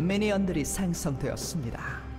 미니언들이 생성되었습니다.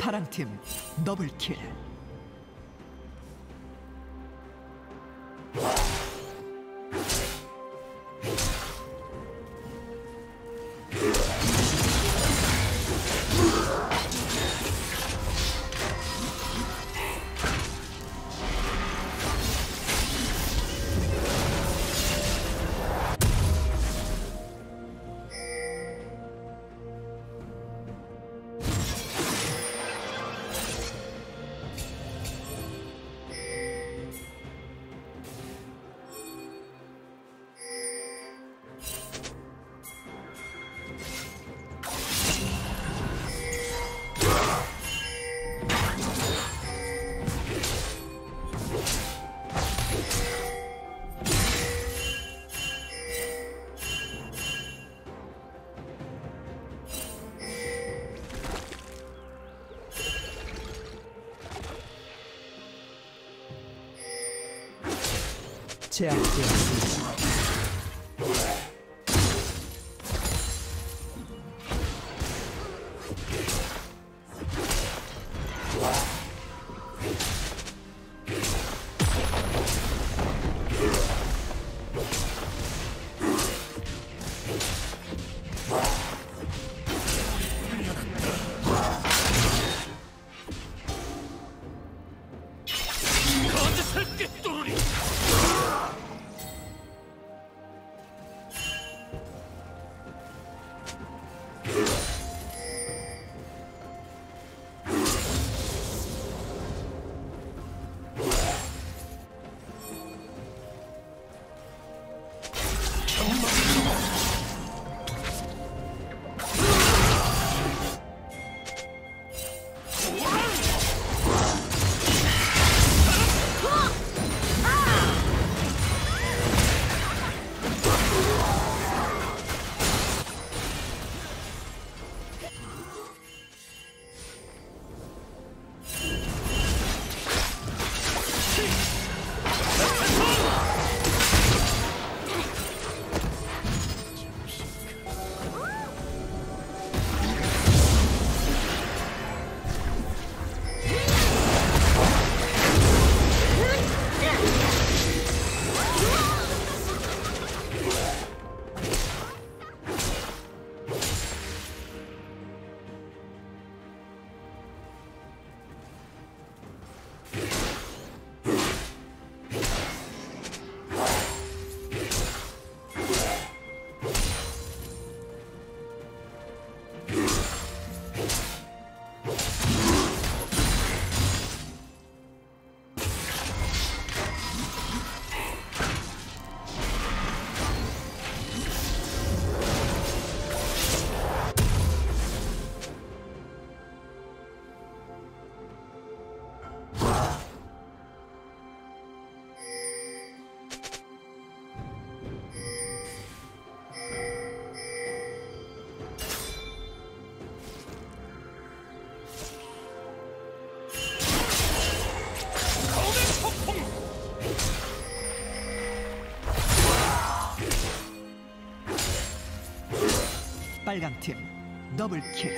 파랑팀 더블킬. 제압되었 빨강팀 더블킬.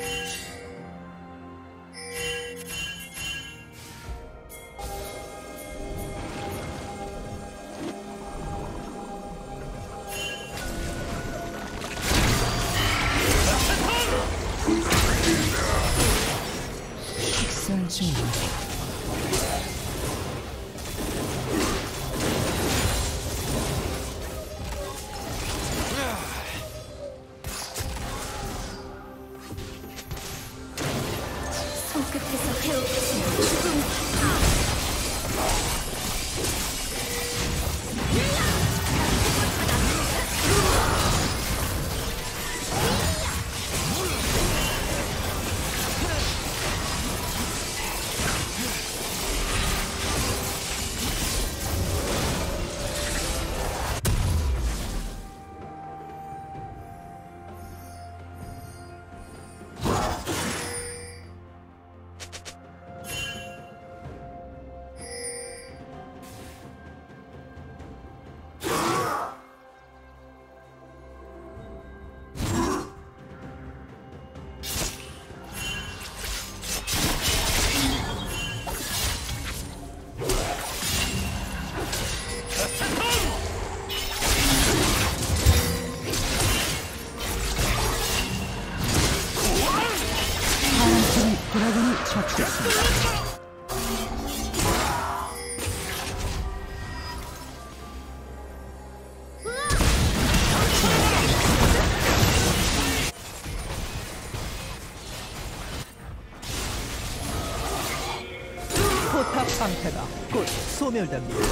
끝에서 헤엄치는 죽음 me olvidé.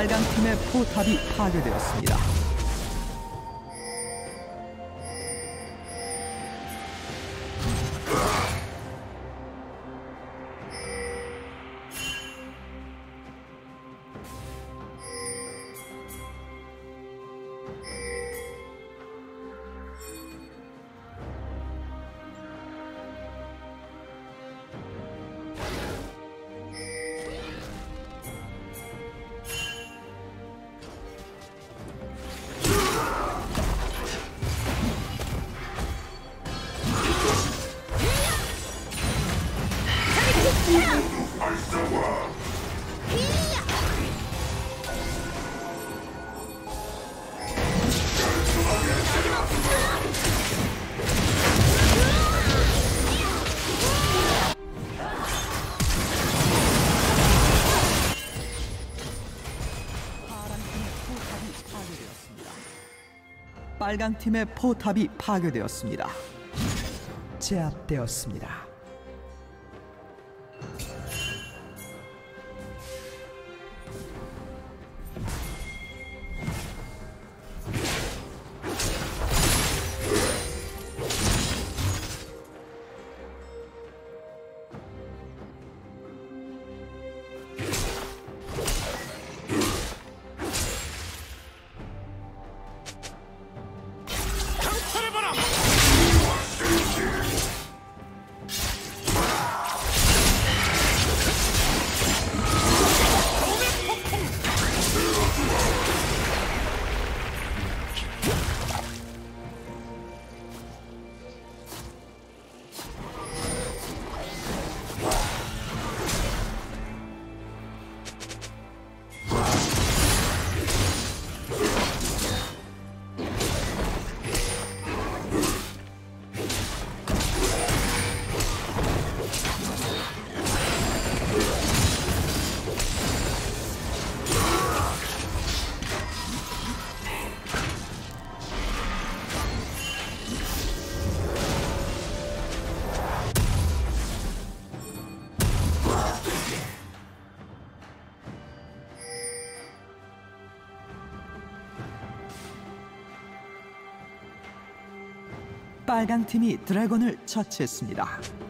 빨간 팀의 포탑이 파괴되었습니다. 빨간 팀의 포탑이 파괴되었습니다. 제압되었습니다. 빨간 팀이 드래곤을 처치했습니다.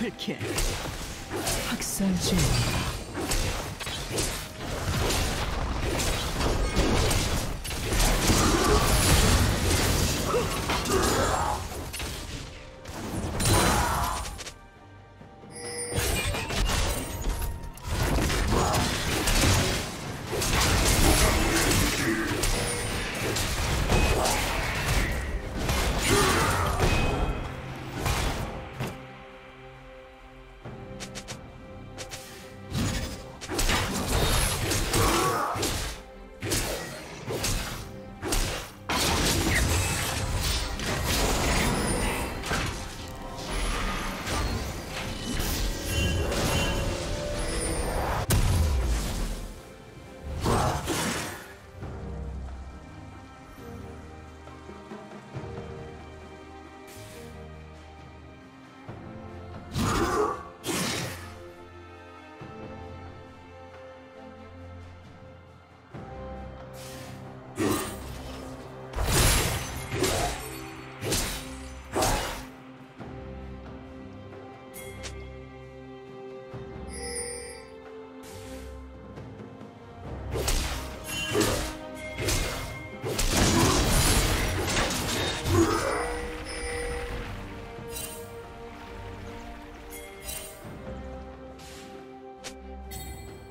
트리플킬. 학살 중입니다.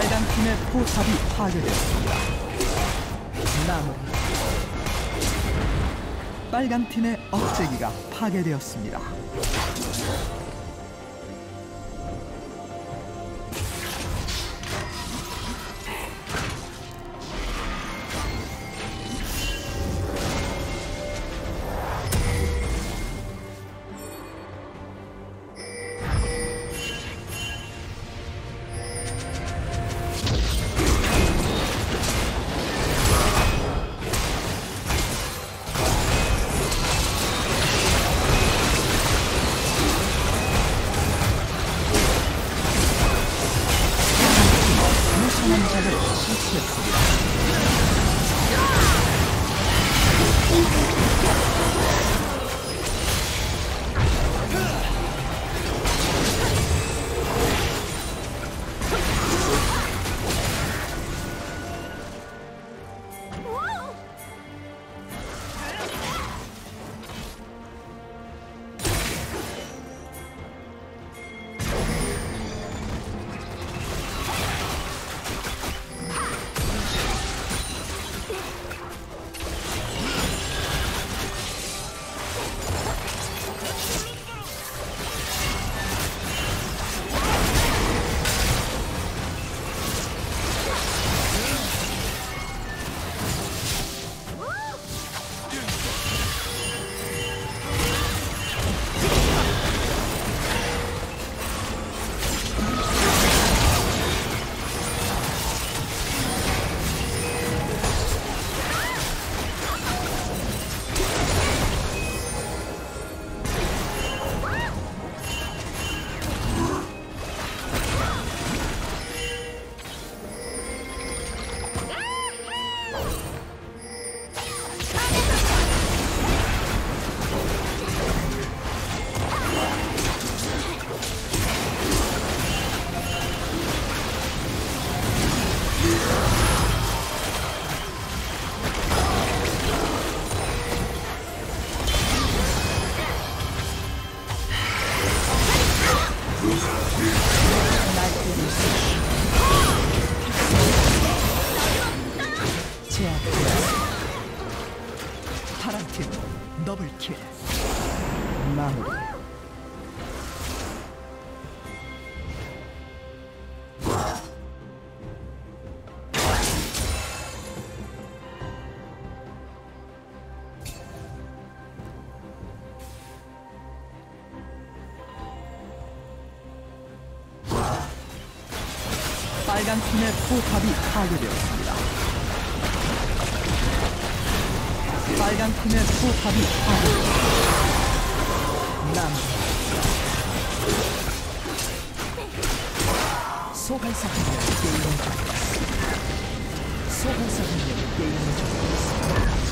빨강 팀의 포탑이 파괴되었습니다. 마무리. 빨강 팀의 억제기가 파괴되었습니다. 빨간 팀의 포탑이 파괴되었습니다. 빨간 팀의 포탑이 파괴되었습니다. 소환사 한 명이 게임을 종료했습니다.